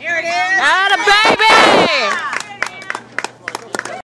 Here it is.